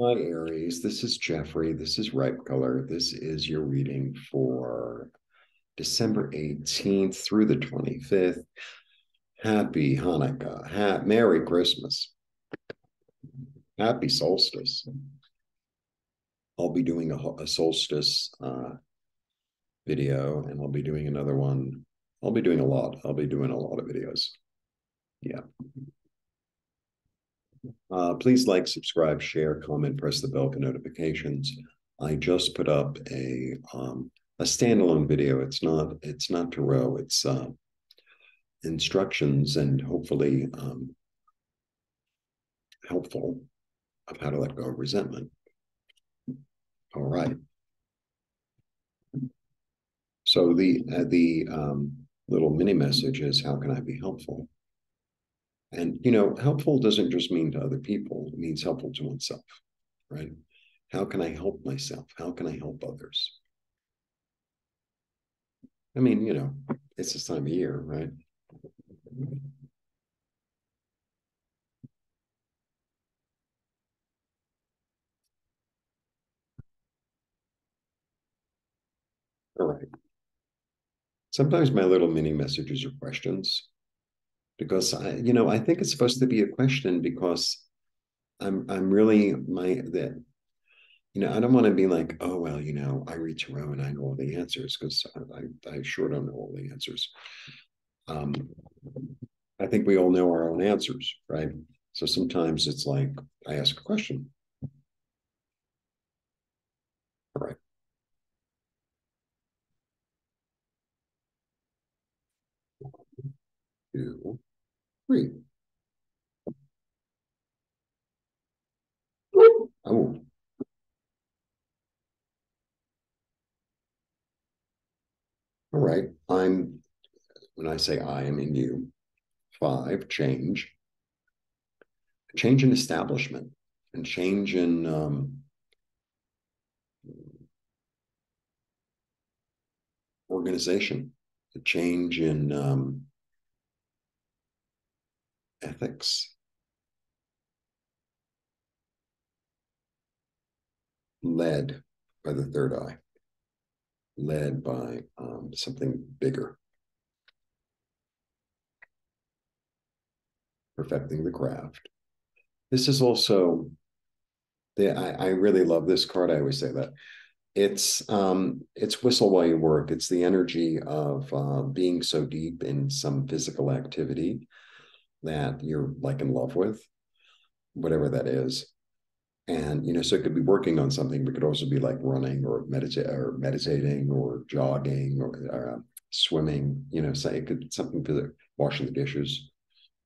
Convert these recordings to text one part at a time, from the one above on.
Hi, Aries. This is Jeffrey. This is Ripecolor. This is your reading for December 18th through the 25th. Happy Hanukkah. Ha- Merry Christmas. Happy solstice. I'll be doing a, a solstice uh, video and I'll be doing another one. I'll be doing a lot. I'll be doing a lot of videos. Yeah. Uh, please like, subscribe, share, comment, press the bell for notifications. I just put up a um, a standalone video. It's not it's not tarot. It's uh, instructions and hopefully um, helpful of how to let go of resentment. All right. So the uh, the um, little mini message is how can I be helpful? And, you know, helpful doesn't just mean to other people, it means helpful to oneself, right? How can I help myself? How can I help others? I mean, you know, it's this time of year, right? All right. Sometimes my little mini messages are questions because I, you know, I think it's supposed to be a question because I'm I'm really my that you know, I don't want to be like, oh well, you know, I read tarot and I know all the answers because I, I sure don't know all the answers. Um, I think we all know our own answers, right? So sometimes it's like I ask a question. All right. Two, three. Oh. All right. I'm, when I say I, I mean you. Five, change. Change in establishment and change in um, organization, a change in um, ethics, led by the third eye, led by um, something bigger. Perfecting the craft. This is also the I, I really love this card. I always say that. It's um it's whistle while you work. It's the energy of uh, being so deep in some physical activity that you're like in love with, whatever that is. And you know so it could be working on something but it could also be like running or meditate or meditating or jogging or uh, swimming you know say it could something for the washing the dishes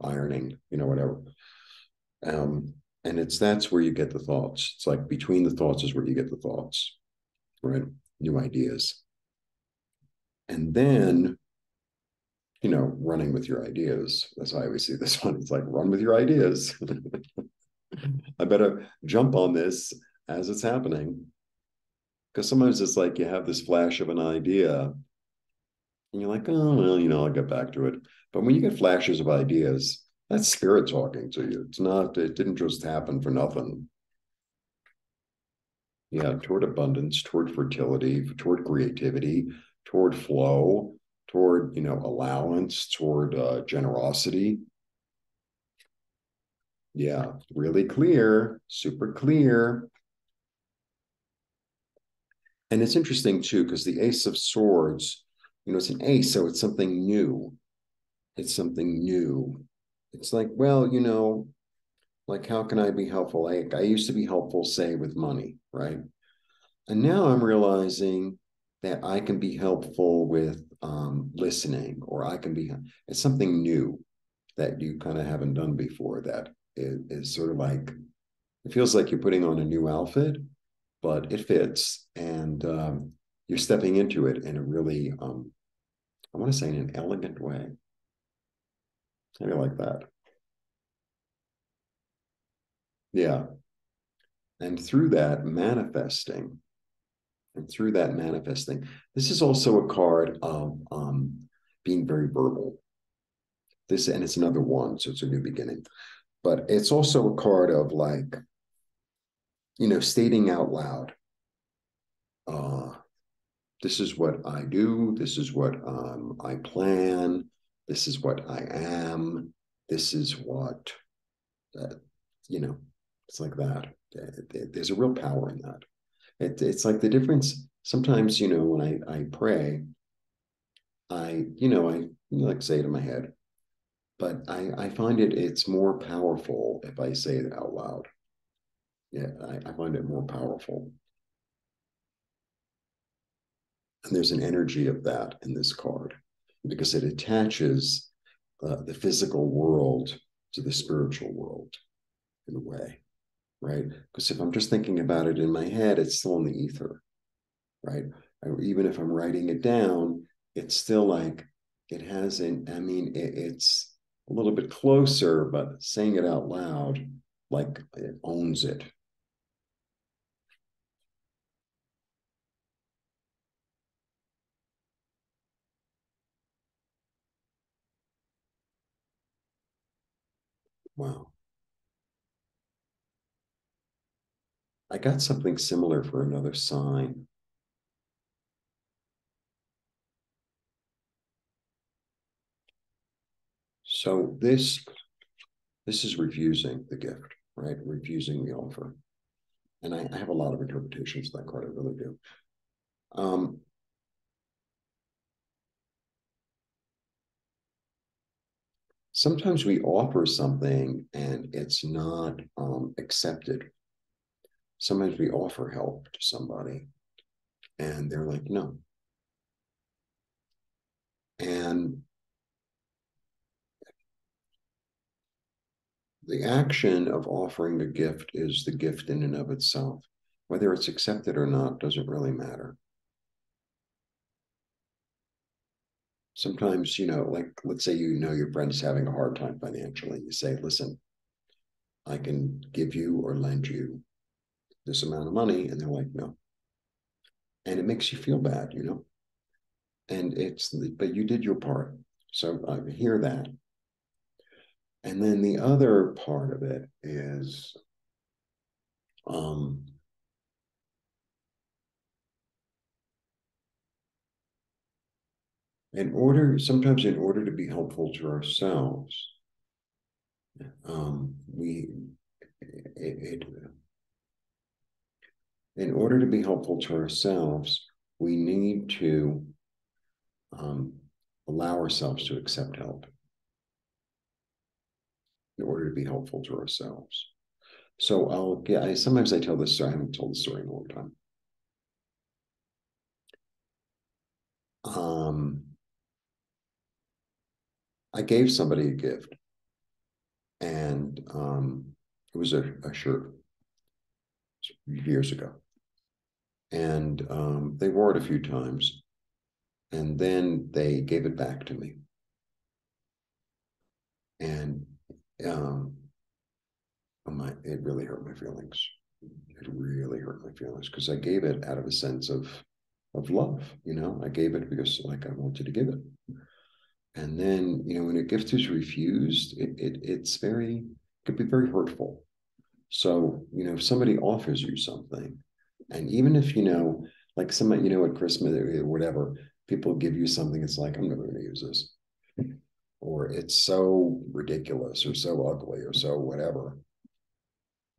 ironing you know whatever. Um and it's that's where you get the thoughts. It's like between the thoughts is where you get the thoughts right? New ideas. And then you know running with your ideas that's how i always see this one it's like run with your ideas I better jump on this as it's happening. Because sometimes it's like you have this flash of an idea and you're like, oh, well, you know, I'll get back to it. But when you get flashes of ideas, that's spirit talking to you. It's not, it didn't just happen for nothing. Yeah, toward abundance, toward fertility, toward creativity, toward flow, toward, you know, allowance, toward uh, generosity, yeah, really clear, super clear. And it's interesting too, because the Ace of Swords, you know, it's an ace, so it's something new. It's something new. It's like, well, you know, like how can I be helpful? I, I used to be helpful, say, with money, right? And now I'm realizing that I can be helpful with um, listening, or I can be, it's something new that you kind of haven't done before that is, is sort of like it feels like you're putting on a new outfit, but it fits, and um, you're stepping into it in a really, um, I want to say, in an elegant way. Maybe like that. Yeah. And through that manifesting, and through that manifesting, this is also a card of um, being very verbal. This, and it's another one, so it's a new beginning but it's also a card of like you know, stating out loud, uh, this is what I do, this is what um, I plan, this is what I am, this is what, uh, you know, it's like that. There's a real power in that. It, it's like the difference. Sometimes, you know, when I, I pray, I, you know, I like say it in my head, but I, I find it it's more powerful if I say it out loud. Yeah, I, I find it more powerful. And there's an energy of that in this card because it attaches uh, the physical world to the spiritual world in a way, right? Because if I'm just thinking about it in my head, it's still in the ether, right? I, even if I'm writing it down, it's still like it hasn't, I mean, it, it's a little bit closer, but saying it out loud, like it owns it. Wow. I got something similar for another sign. So this this is refusing the gift, right? Refusing the offer. And I, I have a lot of interpretations of that card, I really do. Um, sometimes we offer something and it's not um, accepted. Sometimes we offer help to somebody and they're like, no. And the action of offering a gift is the gift in and of itself. Whether it's accepted or not doesn't really matter. Sometimes, you know, like let's say you know your friend is having a hard time financially. You say, listen, I can give you or lend you this amount of money. And they're like, no. And it makes you feel bad, you know? And it's, but you did your part. So I hear that. And then the other part of it is um, in order, sometimes in order to be helpful to ourselves, um, we, it, it, in order to be helpful to ourselves, we need to um, allow ourselves to accept help in order to be helpful to ourselves. So I'll get, I, sometimes I tell this story, I haven't told the story in a long time. Um, I gave somebody a gift and um, it was a, a shirt years ago. And um, they wore it a few times and then they gave it back to me. And um, oh my, it really hurt my feelings. It really hurt my feelings because I gave it out of a sense of of love. You know, I gave it because like I wanted to give it. And then, you know, when a gift is refused, it, it it's very it could be very hurtful. So, you know, if somebody offers you something, and even if you know, like somebody, you know, at Christmas or whatever, people give you something, it's like, I'm never going to use this or it's so ridiculous or so ugly or so whatever.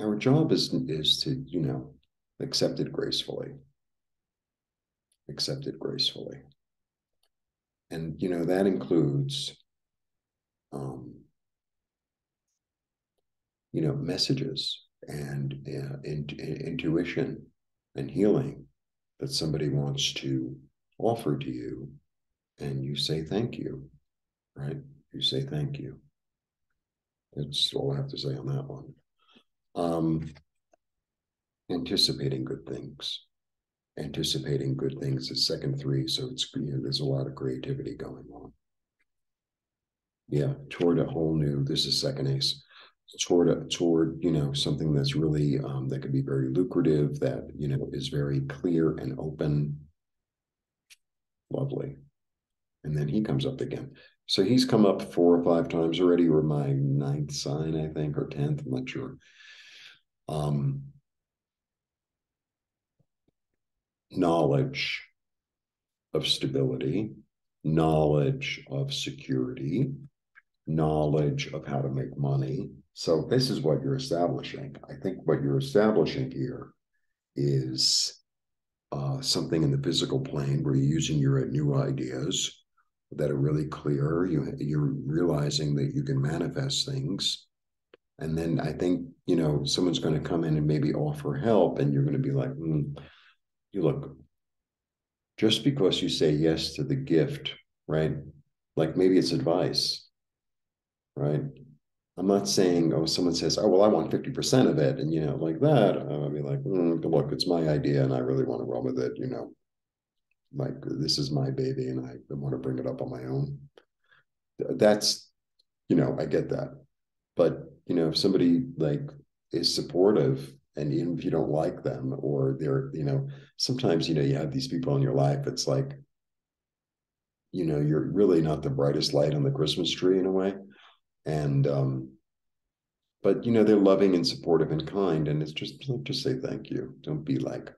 Our job is is to, you know, accept it gracefully. Accept it gracefully. And you know, that includes um, you know, messages and uh, in, in, intuition and healing that somebody wants to offer to you and you say thank you right? You say thank you. That's all I have to say on that one. Um, anticipating good things. Anticipating good things is second three, so it's you know, there's a lot of creativity going on. Yeah, toward a whole new. This is second ace. Toward a, toward you know something that's really um, that could be very lucrative. That you know is very clear and open. Lovely. And then he comes up again. So he's come up four or five times already, or my ninth sign, I think, or tenth. I'm not sure. Um, knowledge of stability, knowledge of security, knowledge of how to make money. So this is what you're establishing. I think what you're establishing here is uh, something in the physical plane where you're using your new ideas that are really clear. You, you're realizing that you can manifest things. And then I think, you know, someone's going to come in and maybe offer help, and you're going to be like, mm, you look, just because you say yes to the gift, right? Like maybe it's advice, right? I'm not saying, oh, someone says, oh, well, I want 50% of it. And, you know, like that, I'll be like, mm, look, it's my idea and I really want to run with it. You know, like this is my baby and I want to bring it up on my own. That's, you know, I get that. But, you know, if somebody like is supportive and even if you don't like them or they're, you know, sometimes, you know, you have these people in your life, it's like, you know, you're really not the brightest light on the Christmas tree in a way and um but you know they're loving and supportive and kind and it's just just say thank you. Don't be like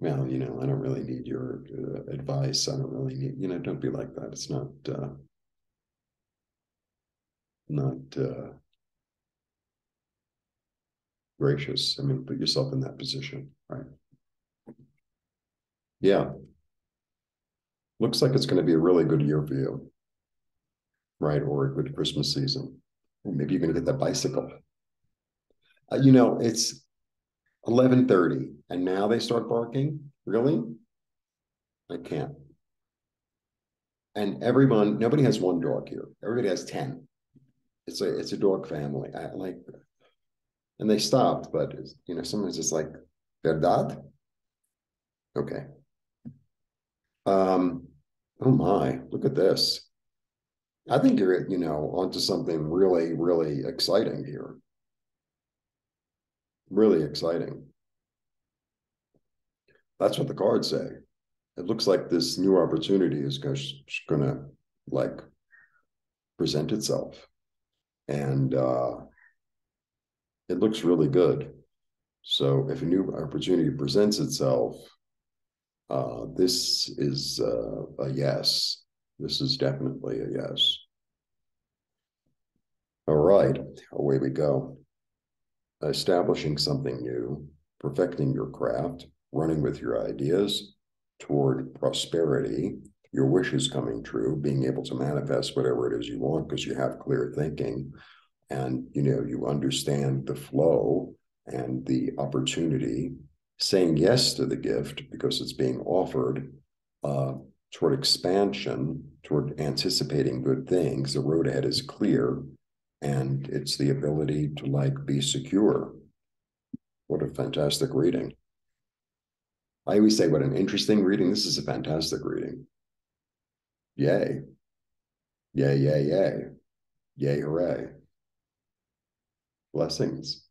well you know i don't really need your uh, advice. I don't really need you know don't be like that. It's not uh not uh gracious. I mean put yourself in that position right? Yeah. Looks like it's going to be a really good year for you right? Or a good Christmas season. Or maybe you're going to get that bicycle. Uh, you know, it's 11:30 and now they start barking. Really? I can't. And everyone, nobody has one dog here. Everybody has 10. It's a it's a dog family. I like and they stopped, but you know, sometimes it's like verdad. Okay. Um, oh my, look at this. I think you're, you know, onto something really, really exciting here. Really exciting. That's what the cards say. It looks like this new opportunity is going to like present itself. And uh, it looks really good. So if a new opportunity presents itself, uh, this is uh, a yes. This is definitely a yes. All right, away we go. Establishing something new, perfecting your craft, running with your ideas toward prosperity, your wishes coming true, being able to manifest whatever it is you want because you have clear thinking and you know you understand the flow and the opportunity saying yes to the gift because it's being offered uh, toward expansion, toward anticipating good things. The road ahead is clear, and it's the ability to like be secure. What a fantastic reading. I always say, what an interesting reading. This is a fantastic reading. Yay. Yay, yay, yay. Yay, hooray. Blessings.